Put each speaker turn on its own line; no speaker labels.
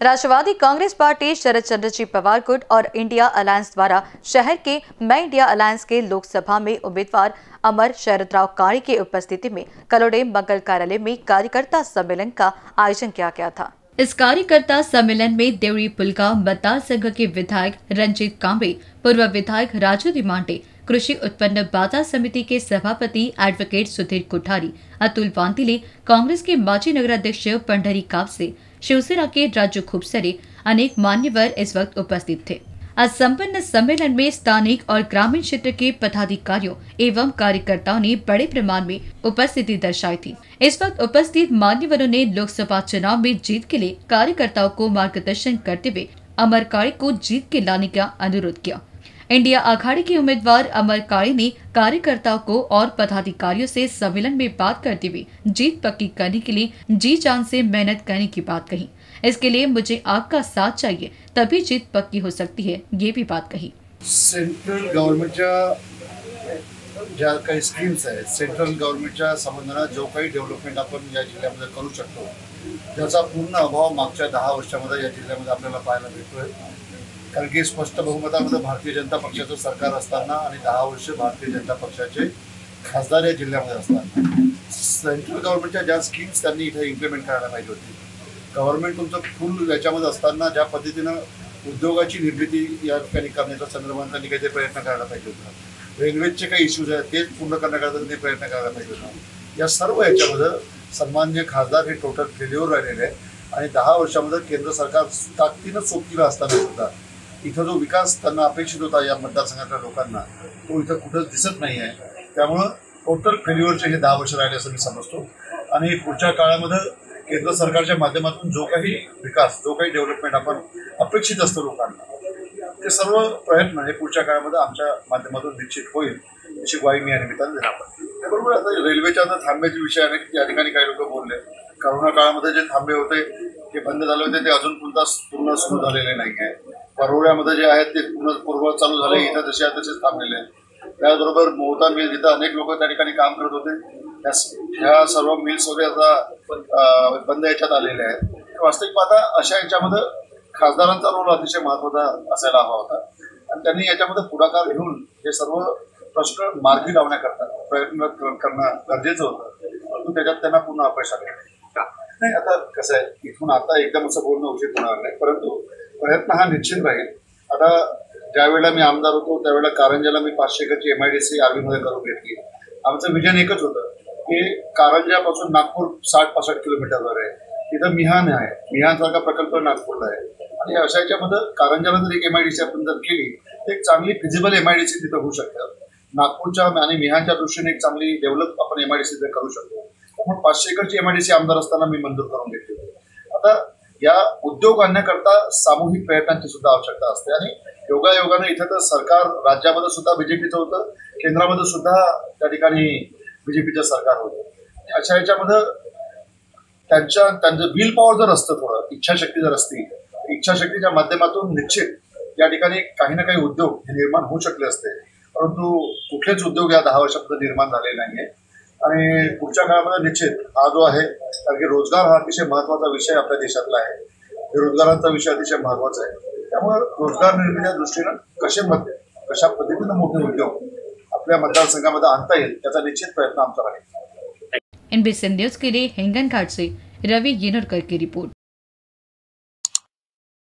Rashtrawadi Congress party Sharad Chandra ji पवारकुट और India alliance द्वारा शहर के मैं इंडिया अलायंस के लोकसभा में उम्मीदवार अमर शरद राव काड़ी की उपस्थिति में कलोडे मंगल कार्यालय में कार्यकर्ता सम्मेलन का आयोजन किया गया था। इस कार्यकर्ता सम्मेलन में देवरी पुलका मतदार संघ के विधायक रंजीत कांबे, पूर्व विधायक राजू दिमांडे कृषि उत्पन्न बाज़ार समिति के सभापति एडवोकेट सुधीर कोठारी, अतुल वांतिले, कांग्रेस के माजी नगराध्यक्ष पंडरी कावसे शिवसेना के राजू खुबसरे, अनेक मान्यवर इस वक्त उपस्थित थे। आज संपन्न सम्मेलन में स्थानिक और ग्रामीण क्षेत्र के पदाधिकारियों एवं कार्यकर्ताओं ने बड़े प्रमाण में उपस्थिति दर्शाई थी। इस वक्त उपस्थित मान्यवरों ने लोकसभा चुनाव में जीत के लिए कार्यकर्ताओं को मार्गदर्शन करते हुए अमर को जीत के लाने का अनुरोध किया। इंडिया अखाड़े के उम्मीदवार अमर काड़ी ने कार्यकर्ताओं को और पदाधिकारियों से सम्मेलन में बात करते हुए जीत पक्की करने के लिए जी जान से मेहनत करने की बात कही। इसके लिए मुझे आपका साथ चाहिए, तभी जीत पक्की हो सकती है, ये भी बात कही।
सेंट्रल आहेत, सेंट्रल संबंधानं जो जिल्ह्यामध्ये करू शकतो, त्याचा पूर्ण अभाव मागच्या दहा वर्षामध्ये या जिल्ह्यामध्ये कारण की स्पष्ट बहुमतामध्ये भारतीय जनता पक्षाचं सरकार असताना आणि दहा वर्ष भारतीय जनता पक्षाचे खासदार या जिल्ह्यामध्ये असताना सेंट्रल गव्हर्नमेंटच्या ज्या स्कीम्स त्यांनी इथे इम्प्लिमेंट करायला पाहिजे होती. गव्हर्नमेंट तुमचं फुल याच्यामध्ये असताना ज्या पद्धतीनं उद्योगाची निर्मिती या ठिकाणी करण्याच्या संदर्भात त्यांनी काहीतरी प्रयत्न करायला पाहिजे होता. रेल्वेचे काही इश्यूज आहेत ते पूर्ण करण्याकरता त्यांनी प्रयत्न करायला पाहिजे होता. या सर्व याच्यामध्ये सन्मान्य खासदार हे टोटल फेल्युअर राहिलेले आहे आणि दहा वर्षामध्ये केंद्र सरकार ताकदीनं सोबतीला असताना सुद्धा इथं जो विकास त्यांना अपेक्षित होता या मतदारसंघातल्या लोकांना तो इथं कुठंच दिसत नाही आहे. त्यामुळं टोटल फेल्युअरचे हे दहा वर्ष राहिले असं मी समजतो. आणि पुढच्या काळामध्ये केंद्र सरकारच्या माध्यमातून जो काही विकास जो काही डेव्हलपमेंट आपण अपेक्षित असतो लोकांना ते सर्व प्रयत्न हे पुढच्या काळामध्ये आमच्या माध्यमातून निश्चित होईल अशी ग्वाही मी या निमित्ताने देणार त्याबरोबर आता रेल्वेच्या आता थांब्याचे विषय अनेक या ठिकाणी काही लोक बोलले. करोना काळामध्ये जे थांबे होते ते बंद झाले होते ते अजून पुन्हा पूर्ण सुरू झालेले नाही आहे परोळ्यामध्ये जे आहेत ते पूर्ण पूर्व चालू झाले इथं जसे तसेच थांबलेले आहेत. त्याचबरोबर मोहतान मिल जिथं अनेक लोक त्या ठिकाणी काम करत होते ह्या सर्व मिल्स वगैरे आता बंद याच्यात आलेले आहेत. वास्तविक पाहता अशा याच्यामध्ये खासदारांचा रोल अतिशय महत्त्वाचा असायला हवा होता. आणि त्यांनी याच्यामध्ये पुढाकार घेऊन हे सर्व प्रश्न मार्गी लावण्याकरता प्रयत्न करणं गरजेचं होतं. परंतु त्याच्यात त्यांना पूर्ण अपयश आले. नाही आता कसं आहे इथून आता एकदम असं बोलणं उचित होणार नाही. परंतु प्रयत्न हा निश्चित राहील. आता ज्यावेळेला मी आमदार होतो त्यावेळेला कारंजाला मी पाचशे एकरची एम आय डी सी आर्मीमध्ये करून घेतली. आमचं विजन एकच होतं की कारंजापासून नागपूर साठ पासष्ट किलोमीटरवर आहे. तिथं मिहान आहे. मिहानसारखा प्रकल्प नागपूरला आहे. आणि अशा याच्यामध्ये कारंजाला जर एक एम आय डी सी आपण जर केली तर एक चांगली feasible M I D C तिथं होऊ शकतं. नागपूरच्या आणि मिहानच्या दृष्टीने एक चांगली डेव्हलप आपण एम आय डी सी करू शकतो. मग पाचशे एकरची एम आय डी सी आमदार असताना मी मंजूर करून घेतली. आता या उद्योग आणण्याकरता सामूहिक प्रयत्नांची सुद्धा आवश्यकता असते. आणि योगायोगानं इथं तर सरकार राज्यामध्ये सुद्धा बीजेपीचं होतं केंद्रामध्ये सुद्धा त्या ठिकाणी बीजेपीचं सरकार होतं. अशा याच्यामध्ये त्यांच्या त्यांचं विल पॉवर जर असतं थोडं इच्छाशक्ती जर असती इच्छाशक्तीच्या माध्यमातून निश्चित या ठिकाणी काही ना काही उद्योग हे निर्माण होऊ शकले असते. परंतु कुठलेच उद्योग या दहा वर्षामध्ये निर्माण झाले नाहीये. आणि पुढच्या काळामध्ये निश्चित हा जो आहे कारण की रोजगार हा अतिशय महत्त्वाचा विषय आपल्या देशातला आहे. बेरोजगारांचा विषय अतिशय महत्त्वाचा आहे. त्यामुळे रोजगार निर्मितीच्या दृष्टीनं कसे मध्ये कशा पद्धतीनं मोठे उद्योग आपल्या मतदारसंघामध्ये आणता येईल त्याचा निश्चित प्रयत्न आमचा राहील.
एनबीसी न्यूज के लिए हिंगन घाट से रवि येनरकर की रिपोर्ट.